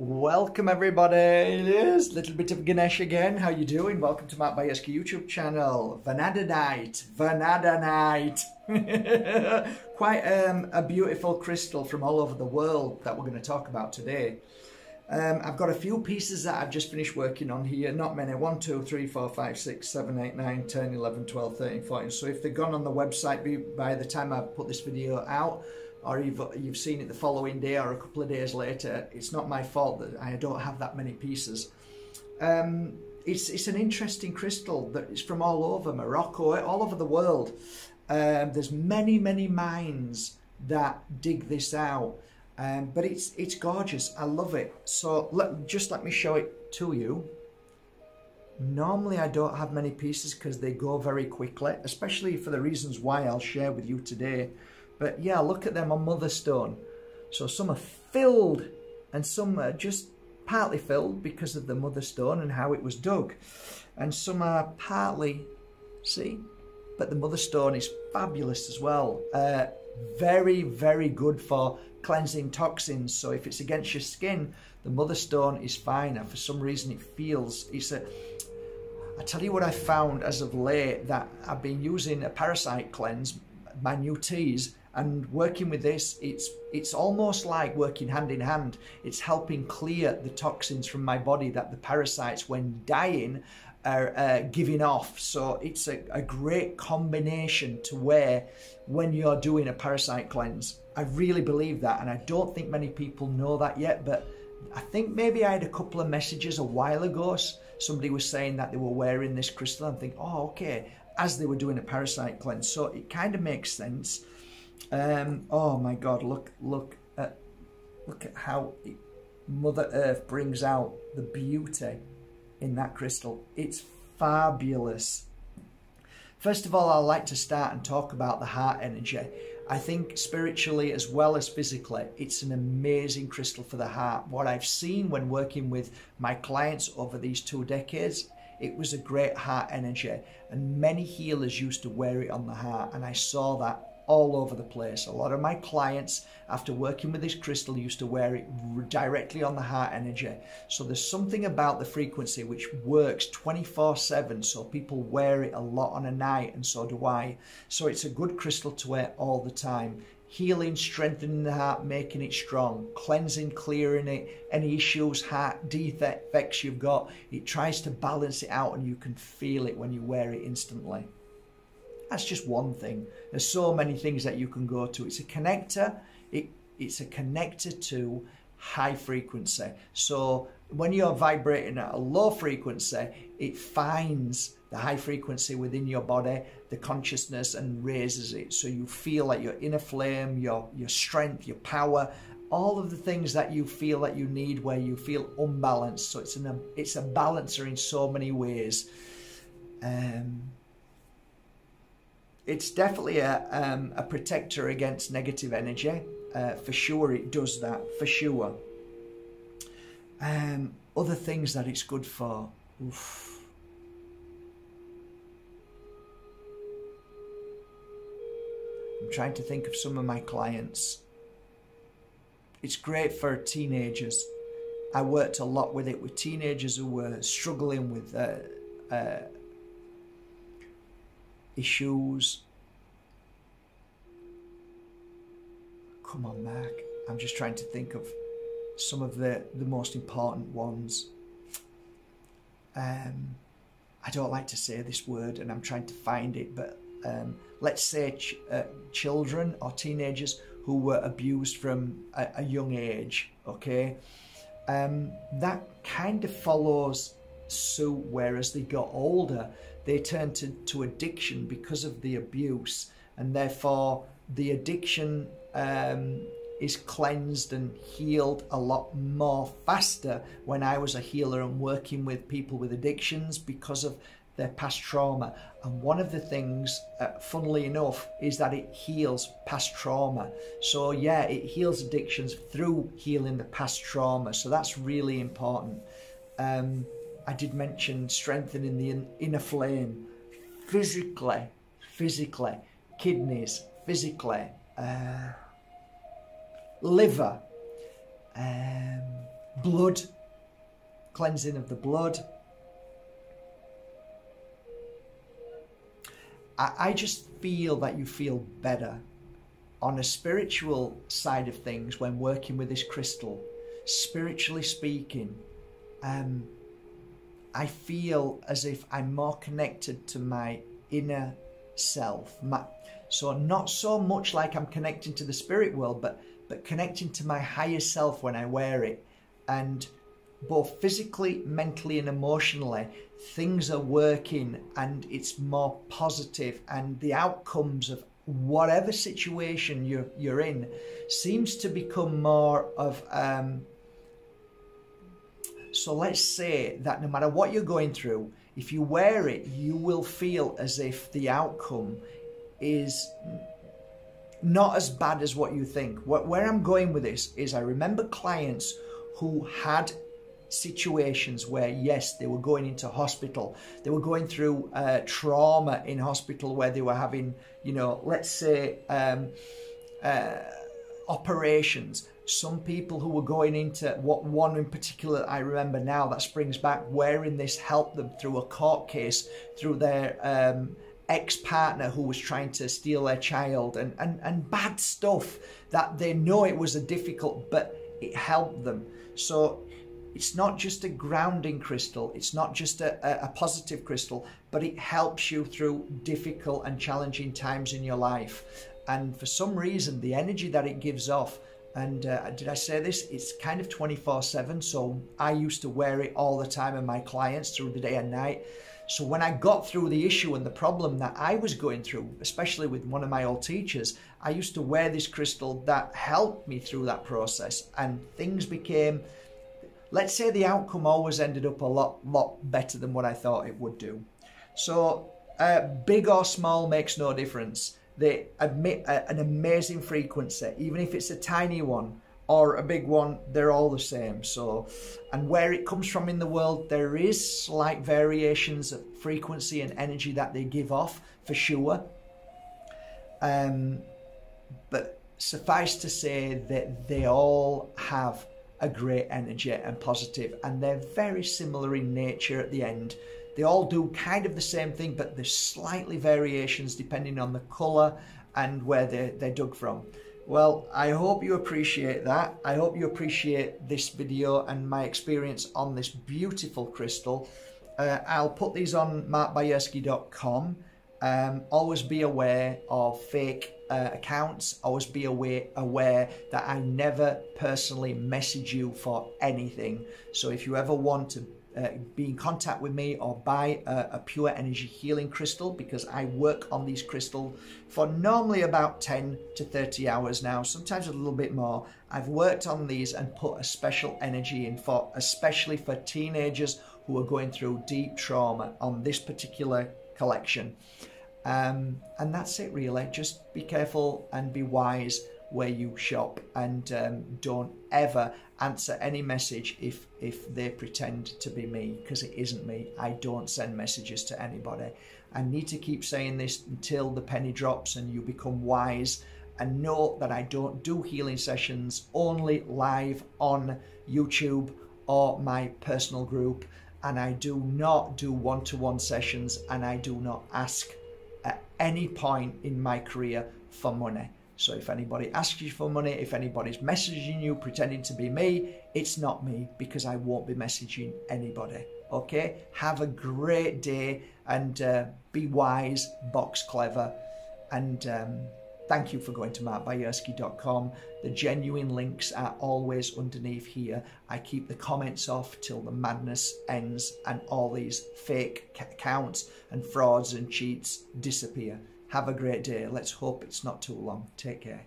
Welcome everybody. Yes, little bit of Ganesh again. How you doing? Welcome to Mark Bajerski YouTube channel. Vanadinite. Vanadinite. Quite um, a beautiful crystal from all over the world that we're going to talk about today. Um, I've got a few pieces that I've just finished working on here. Not many. 1, 2, 3, 4, 5, 6, 7, 8, 9, 10, 11, 12, 13, 14. So if they're gone on the website by the time I put this video out, or you've, you've seen it the following day or a couple of days later, it's not my fault that I don't have that many pieces. Um, it's, it's an interesting crystal that is from all over Morocco, all over the world. Um, there's many, many mines that dig this out. Um, but it's it's gorgeous. I love it. So let, just let me show it to you. Normally I don't have many pieces because they go very quickly, especially for the reasons why I'll share with you today. But yeah, look at them on Motherstone. So some are filled and some are just partly filled because of the Motherstone and how it was dug. And some are partly, see, but the Motherstone is fabulous as well. Uh, very, very good for cleansing toxins. So if it's against your skin, the Motherstone is fine. And for some reason it feels, it's a, I tell you what I found as of late that I've been using a parasite cleanse, my new teas, and working with this it's it's almost like working hand in hand. It's helping clear the toxins from my body that the parasites when dying are uh, giving off. So it's a, a great combination to wear when you're doing a parasite cleanse. I really believe that and i don't think many people know that yet but i think maybe i had a couple of messages a while ago. Somebody was saying that they were wearing this crystal and think oh okay as they were doing a parasite cleanse. So it kind of makes sense um, oh my God! Look, look at look at how Mother Earth brings out the beauty in that crystal. It's fabulous. First of all, I'd like to start and talk about the heart energy. I think spiritually as well as physically, it's an amazing crystal for the heart. What I've seen when working with my clients over these two decades, it was a great heart energy. And many healers used to wear it on the heart. And I saw that all over the place. A lot of my clients, after working with this crystal, used to wear it directly on the heart energy. So there's something about the frequency which works 24 7. So people wear it a lot on a night, and so do I. So it's a good crystal to wear all the time. Healing, strengthening the heart, making it strong, cleansing, clearing it, any issues, heart defects you've got, it tries to balance it out and you can feel it when you wear it instantly. That's just one thing. There's so many things that you can go to. It's a connector. It, it's a connector to high frequency. So when you're vibrating at a low frequency, it finds the high frequency within your body, the consciousness, and raises it. So you feel like your inner flame, your your strength, your power, all of the things that you feel that you need where you feel unbalanced. So it's an it's a balancer in so many ways. Um, it's definitely a, um, a protector against negative energy. Uh, for sure, it does that, for sure. Um, other things that it's good for. Oof. I'm trying to think of some of my clients. It's great for teenagers. I worked a lot with it with teenagers who were struggling with uh, uh, issues. Come on, Mark. I'm just trying to think of some of the, the most important ones. Um, I don't like to say this word and I'm trying to find it, but um, let's say ch uh, children or teenagers who were abused from a, a young age, okay? Um, that kind of follows suit, whereas they got older, they turn to, to addiction because of the abuse, and therefore the addiction um, is cleansed and healed a lot more faster when I was a healer and working with people with addictions because of their past trauma. And one of the things, uh, funnily enough, is that it heals past trauma. So, yeah, it heals addictions through healing the past trauma. So, that's really important. Um, I did mention strengthening the inner flame physically, physically, kidneys, physically, uh, liver, um, blood, cleansing of the blood. I, I just feel that you feel better on a spiritual side of things when working with this crystal. Spiritually speaking, um, I feel as if I'm more connected to my inner self. My, so not so much like I'm connecting to the spirit world, but but connecting to my higher self when I wear it. And both physically, mentally, and emotionally, things are working and it's more positive, and the outcomes of whatever situation you're, you're in seems to become more of. Um, so let's say that no matter what you're going through, if you wear it, you will feel as if the outcome is not as bad as what you think. Where I'm going with this is I remember clients who had situations where, yes, they were going into hospital, they were going through uh, trauma in hospital where they were having, you know, let's say, um, uh, operations. Some people who were going into what one in particular I remember now that springs back, wearing this helped them through a court case, through their um, ex-partner who was trying to steal their child and, and, and bad stuff that they know it was a difficult but it helped them so it's not just a grounding crystal it's not just a, a, positive crystal but it helps you through difficult and challenging times in your life and for some reason the energy that it gives off and uh, did I say this? It's kind of 24 7. So I used to wear it all the time and my clients through the day and night. So when I got through the issue and the problem that I was going through, especially with one of my old teachers, I used to wear this crystal that helped me through that process and things became let's say the outcome always ended up a lot lot better than what I thought it would do. So uh, big or small makes no difference. They emit an amazing frequency, even if it's a tiny one or a big one, they're all the same. So, and where it comes from in the world, there is slight variations of frequency and energy that they give off for sure. Um, but suffice to say that they all have a great energy and positive, and they're very similar in nature at the end. They all do kind of the same thing, but there's slightly variations depending on the colour and where they're, they're dug from. Well, I hope you appreciate that. I hope you appreciate this video and my experience on this beautiful crystal. Uh, I'll put these on markbajerski.com. Um, always be aware of fake uh, accounts. Always be aware, aware that I never personally message you for anything. So if you ever want to uh, be in contact with me or buy a, a, pure energy healing crystal because I work on these crystals for normally about 10 to 30 hours now, sometimes a little bit more. I've worked on these and put a special energy in for, especially for teenagers who are going through deep trauma on this particular collection. Um, and that's it really. Just be careful and be wise where you shop and um, don't ever answer any message if if they pretend to be me because it isn't me. I don't send messages to anybody. I need to keep saying this until the penny drops and you become wise. And know that i don't do healing sessions only live on youtube or my personal group. And i do not do one-to-one sessions and i do not ask at any point in my career for money so if anybody asks you for money, if anybody's messaging you pretending to be me, it's not me because I won't be messaging anybody. Okay? Have a great day and uh, be wise, box clever, and um, thank you for going to markbajerski.com. The genuine links are always underneath here. I keep the comments off till the madness ends and all these fake accounts and frauds and cheats disappear. Have a great day. Let's hope it's not too long. Take care.